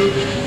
Música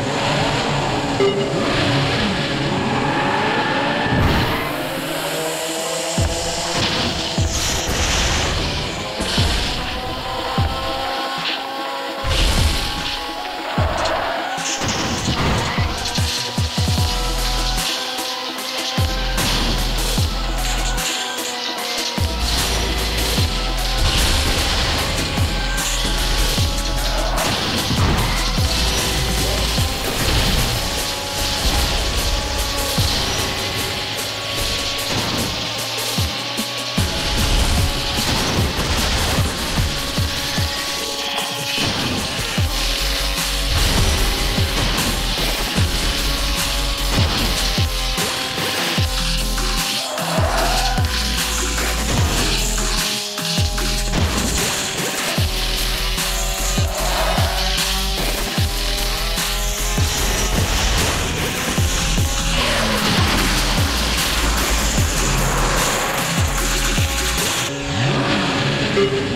Thank